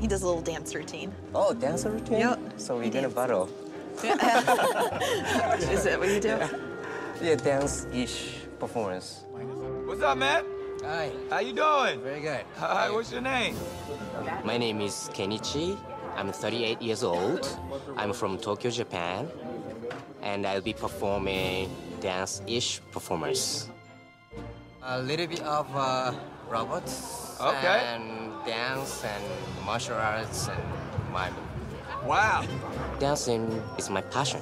He does a little dance routine. Oh, dance routine? Yep. So we're gonna battle. Is that what you do? Yeah, dance-ish performance. What's up, man? Hi. How you doing? Very good. Hi, what's your name? My name is Kenichi. I'm 38 years old. I'm from Tokyo, Japan. And I'll be performing dance-ish performance. A little bit of uh, robots. Okay. And dance and martial arts and mime. Wow. Dancing is my passion.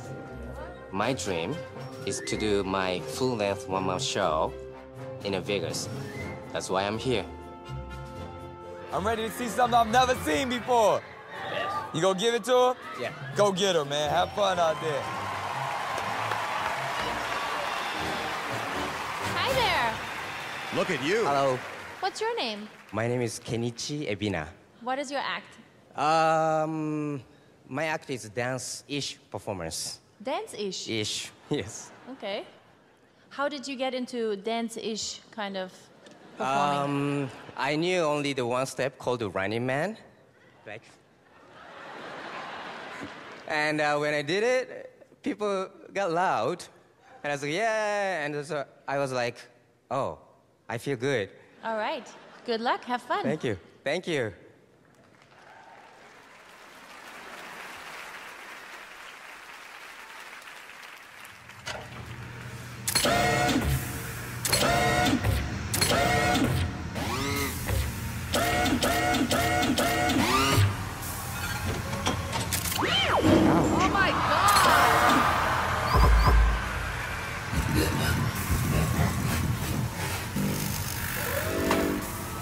My dream is to do my full-length one-man show in Vegas. That's why I'm here. I'm ready to see something I've never seen before. Yes. You gonna give it to her? Yeah. Go get her, man. Have fun out there. Hi there. Look at you. Hello. What's your name? My name is Kenichi Ebina. What is your act? Um, my act is dance-ish performance. Dance-ish. Ish, yes. Okay. How did you get into dance-ish kind of performing? Um, I knew only the one step called the Running Man. Like. And uh, when I did it, people got loud, and I was like, yeah, and so I was like, oh, I feel good. All right. Good luck. Have fun. Thank you, thank you. Oh my god!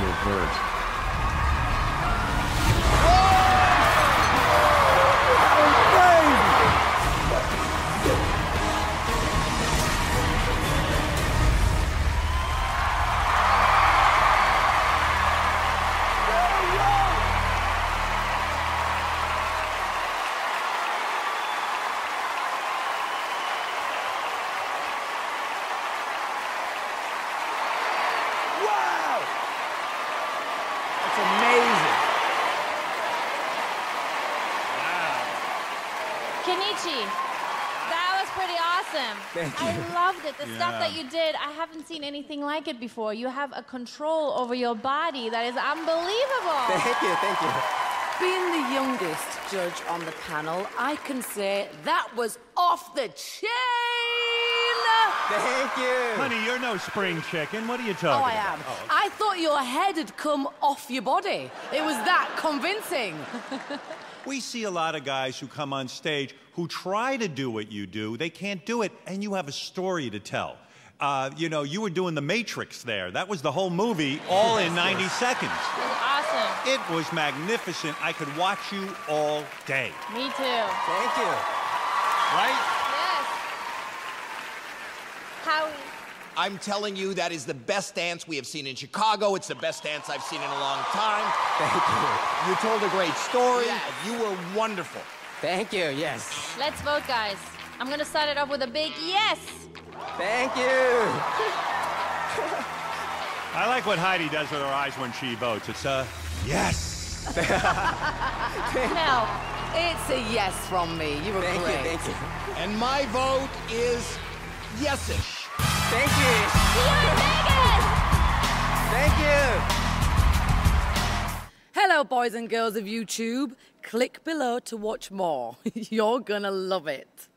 your bird. That's amazing. Kenichi, that was pretty awesome. Thank you. I loved it. The stuff that you did, I haven't seen anything like it before. You have a control over your body that is unbelievable. Thank you, thank you. Being the youngest judge on the panel, I can say that was off the chain. Thank you. Honey, you're no spring chicken. What are you talking? Oh, talking I about? am. I thought your head had come off your body. It was that convincing. We see a lot of guys who come on stage who try to do what you do. They can't do it, and you have a story to tell. Uh, you know, you were doing The Matrix there. That was the whole movie, all in 90 seconds. Awesome. It was magnificent. I could watch you all day, Me too. Thank you. right? Yes. Howie. I'm telling you, that is the best dance we have seen in Chicago. It's the best dance I've seen in a long time. Thank you. You told a great story. You were wonderful. Thank you, yes. Let's vote, guys. I'm gonna start it off with a big yes. Thank you. I like what Heidi does with her eyes when she votes. It's a yes. No. It's a yes from me. You were Thank great. you, thank you. And my vote is yesish. Thank you. See you in Vegas. Thank you. Hello, boys and girls of YouTube. Click below to watch more. You're gonna love it.